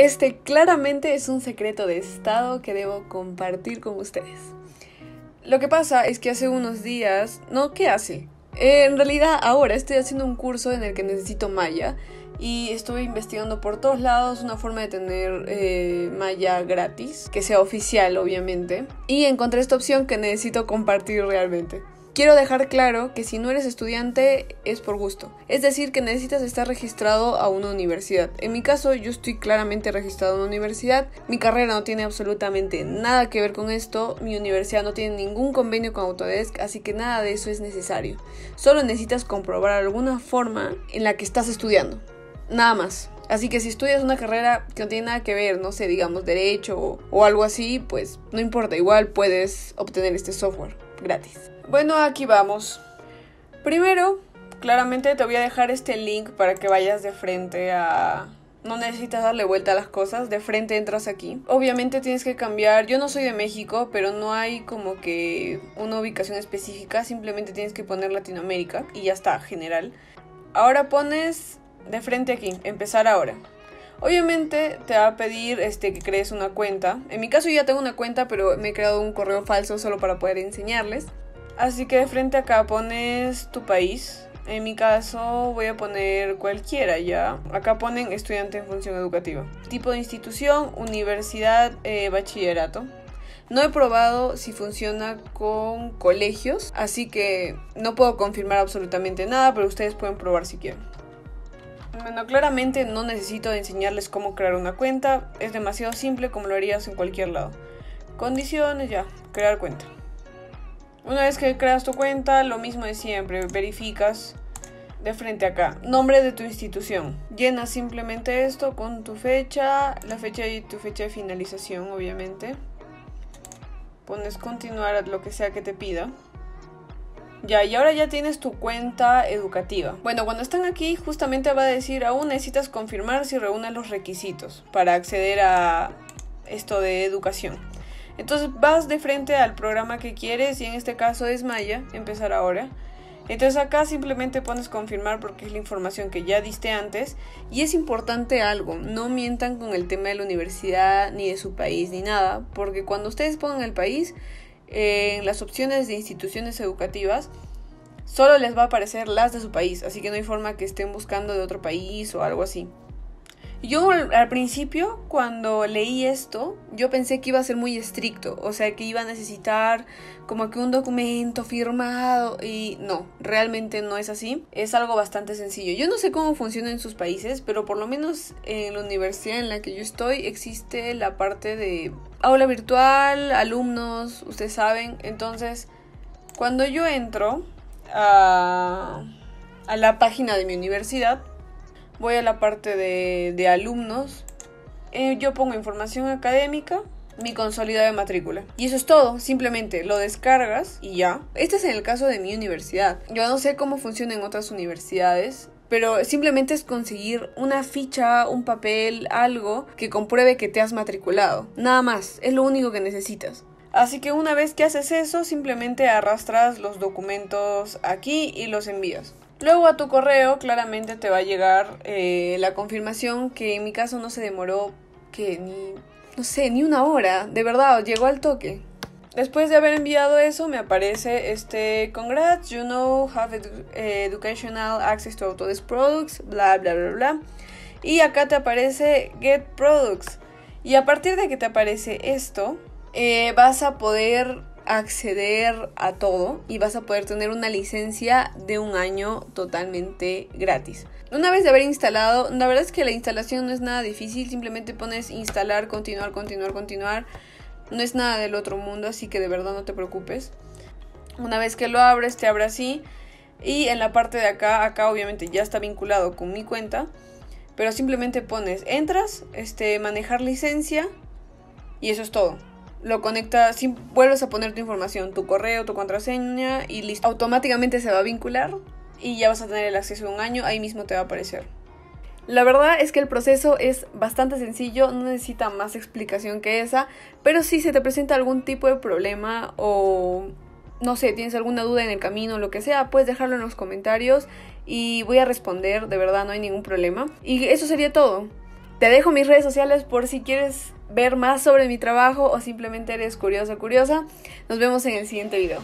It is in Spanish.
Este claramente es un secreto de Estado que debo compartir con ustedes. Lo que pasa es que hace unos días, no, ¿qué hace? Eh, en realidad ahora estoy haciendo un curso en el que necesito Maya y estuve investigando por todos lados una forma de tener eh, Maya gratis, que sea oficial obviamente, y encontré esta opción que necesito compartir realmente. Quiero dejar claro que si no eres estudiante es por gusto, es decir, que necesitas estar registrado a una universidad. En mi caso yo estoy claramente registrado a una universidad, mi carrera no tiene absolutamente nada que ver con esto, mi universidad no tiene ningún convenio con Autodesk, así que nada de eso es necesario. Solo necesitas comprobar alguna forma en la que estás estudiando, nada más. Así que si estudias una carrera que no tiene nada que ver, no sé, digamos derecho o, o algo así, pues no importa, igual puedes obtener este software gratis. Bueno, aquí vamos. Primero, claramente te voy a dejar este link para que vayas de frente a... No necesitas darle vuelta a las cosas, de frente entras aquí. Obviamente tienes que cambiar, yo no soy de México, pero no hay como que una ubicación específica, simplemente tienes que poner Latinoamérica y ya está, general. Ahora pones de frente aquí, empezar ahora. Obviamente te va a pedir este, que crees una cuenta. En mi caso ya tengo una cuenta, pero me he creado un correo falso solo para poder enseñarles. Así que de frente acá pones tu país. En mi caso voy a poner cualquiera ya. Acá ponen estudiante en función educativa. Tipo de institución, universidad, eh, bachillerato. No he probado si funciona con colegios, así que no puedo confirmar absolutamente nada, pero ustedes pueden probar si quieren. Bueno, claramente no necesito enseñarles cómo crear una cuenta, es demasiado simple como lo harías en cualquier lado. Condiciones ya, crear cuenta. Una vez que creas tu cuenta, lo mismo de siempre, verificas de frente acá. Nombre de tu institución. Llenas simplemente esto con tu fecha, la fecha y tu fecha de finalización, obviamente. Pones continuar lo que sea que te pida. Ya, y ahora ya tienes tu cuenta educativa. Bueno, cuando están aquí, justamente va a decir, aún necesitas confirmar si reúnen los requisitos para acceder a esto de educación. Entonces vas de frente al programa que quieres y en este caso es Maya, empezar ahora. Entonces acá simplemente pones confirmar porque es la información que ya diste antes y es importante algo, no mientan con el tema de la universidad ni de su país ni nada, porque cuando ustedes pongan el país en las opciones de instituciones educativas solo les va a aparecer las de su país, así que no hay forma que estén buscando de otro país o algo así. Yo al principio, cuando leí esto, yo pensé que iba a ser muy estricto, o sea, que iba a necesitar como que un documento firmado y no, realmente no es así, es algo bastante sencillo. Yo no sé cómo funciona en sus países, pero por lo menos en la universidad en la que yo estoy existe la parte de aula virtual, alumnos, ustedes saben, entonces cuando yo entro a, a la página de mi universidad, voy a la parte de, alumnos, eh, yo pongo información académica, mi consolidado de matrícula. Y eso es todo, simplemente lo descargas y ya. Este es en el caso de mi universidad. Yo no sé cómo funciona en otras universidades, pero simplemente es conseguir una ficha, un papel, algo que compruebe que te has matriculado. Nada más, es lo único que necesitas. Así que una vez que haces eso, simplemente arrastras los documentos aquí y los envías. Luego a tu correo claramente te va a llegar eh, la confirmación que en mi caso no se demoró que ni, no sé, ni una hora. De verdad, llegó al toque. Después de haber enviado eso, me aparece este Congrats, you know, have eh, educational access to Autodesk products, bla bla bla bla. Y acá te aparece Get Products. Y a partir de que te aparece esto, eh, vas a poder acceder a todo y vas a poder tener una licencia de un año totalmente gratis. Una vez de haber instalado, la verdad es que la instalación no es nada difícil, simplemente pones instalar, continuar, continuar, continuar. No es nada del otro mundo, así que de verdad no te preocupes. Una vez que lo abres, te abre así. Y en la parte de acá, acá obviamente ya está vinculado con mi cuenta. Pero simplemente pones, entras, este, manejar licencia. Y eso es todo lo conectas, si vuelves a poner tu información, tu correo, tu contraseña y listo. Automáticamente se va a vincular y ya vas a tener el acceso a un año, ahí mismo te va a aparecer. La verdad es que el proceso es bastante sencillo, no necesita más explicación que esa, pero si se te presenta algún tipo de problema o no sé, tienes alguna duda en el camino o lo que sea, puedes dejarlo en los comentarios y voy a responder, de verdad no hay ningún problema. Y eso sería todo. Te dejo mis redes sociales por si quieres ver más sobre mi trabajo o simplemente eres curioso curiosa. Nos vemos en el siguiente video.